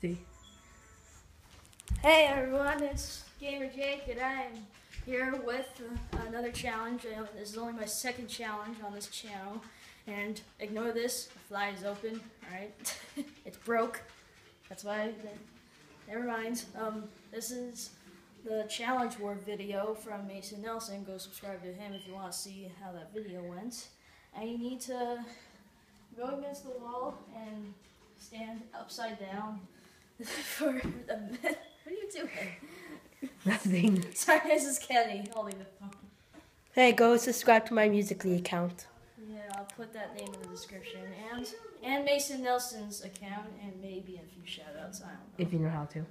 See. Hey everyone, it's Gamer Jake, and I'm here with another challenge. Uh, This is only my second challenge on this channel, and ignore this. The fly is open. All right, it's broke. That's why. Never mind. Um, this is the challenge war video from Mason Nelson. Go subscribe to him if you want to see how that video went. And you need to go against the wall and stand upside down for a minute. What are you doing? Nothing. Sorry, this is Kenny holding the phone. Hey, go subscribe to my Musically account. Yeah, I'll put that name in the description. And and Mason Nelson's account and maybe a few shout outs. I don't know. If you know how to.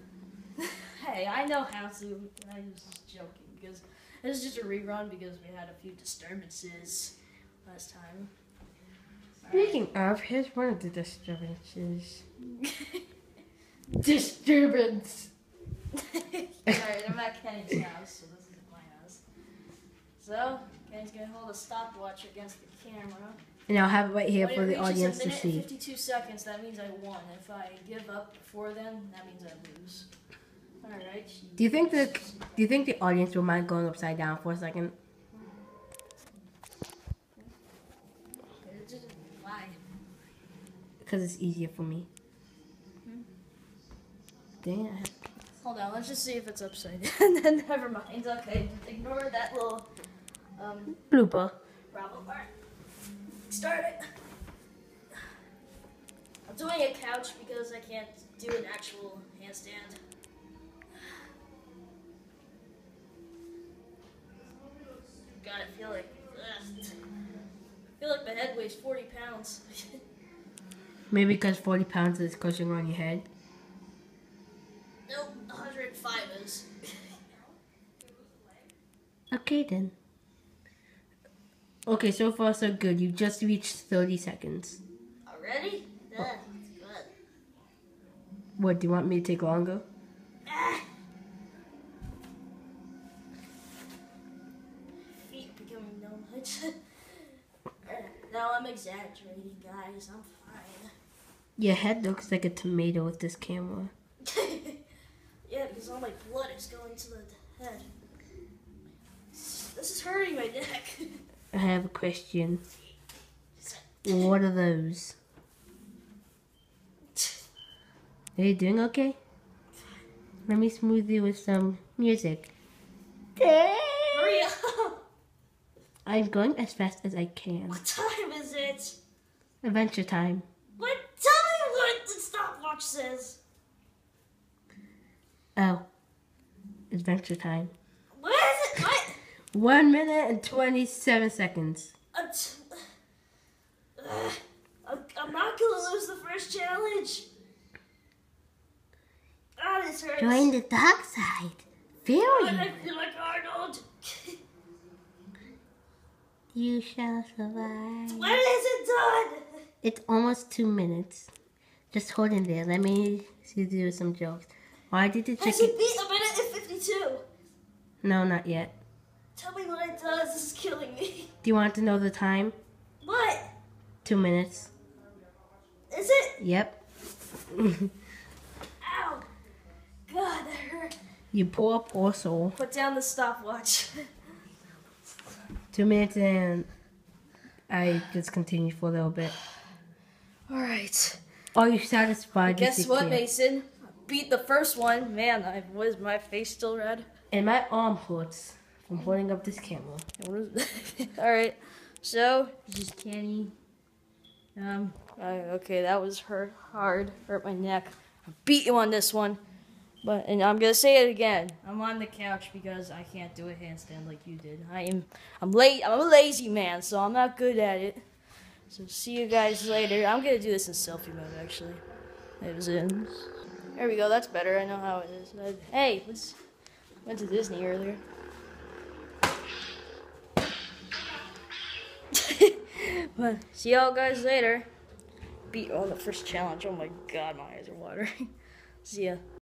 Hey, I know how to. I was just joking because this is just a rerun because we had a few disturbances last time. Speaking of, here's one of the disturbances. Disturbance. Alright, I'm at Kenny's house, so this is my house. So, Kenny's gonna hold a stopwatch against the camera. And I'll have it right here When for the audience to see. and 52 seconds, that means I won. If I give up before then, that means I lose. Alright. Do you think the Do you think the audience will mind going upside down for a second? Why? Because it's easier for me. It. Hold on, let's just see if it's upside down. then never mind. Okay, just ignore that little um, Blooper. problem. Alright. Start it. I'm doing a couch because I can't do an actual handstand. God, I feel like. ugh. I feel like my head weighs 40 pounds. Maybe because 40 pounds is crushing on your head. Okay then. Okay, so far so good. You just reached 30 seconds. Already? That's good. What, do you want me to take longer? Ah. Feet becoming numb. no, I'm exaggerating, guys. I'm fine. Your head looks like a tomato with this camera. yeah, because all my blood is going to the head. This is hurting my neck. I have a question. What are those? Are you doing okay? Let me smooth you with some music. Hurry up! I'm going as fast as I can. What time is it? Adventure time. What? Tell me what the stopwatch says. Oh. Adventure time. What is it? What? One minute and 27 seconds. I'm. I'm, I'm not gonna lose the first challenge. Ah, this hurts. Join the dark side. Feel Very. I feel like Arnold. You shall survive. when is it done? It's almost two minutes. Just hold in there. Let me see you do some jokes. Why did the Has chicken? it beat a minute and 52? No, not yet. Tell me what it does. This is killing me. Do you want to know the time? What? Two minutes. Is it? Yep. Ow. God, that hurt. you poor, poor soul. Put down the stopwatch. Two minutes and I just continue for a little bit. Alright. Are you satisfied? Guess what, Mason? Beat the first one. Man, I, was my face still red? And my arm hurts from holding up this camera. Alright. So, just Kenny. Um, I, okay, that was hurt hard. Hurt my neck. I beat you on this one. But and I'm gonna say it again. I'm on the couch because I can't do a handstand like you did. I am I'm late I'm a lazy man, so I'm not good at it. So see you guys later. I'm gonna do this in selfie mode actually. It was in There we go, that's better. I know how it is. Uh, hey, let's went to Disney earlier. But see y'all guys later. Beat on the first challenge. Oh my god, my eyes are watering. see ya.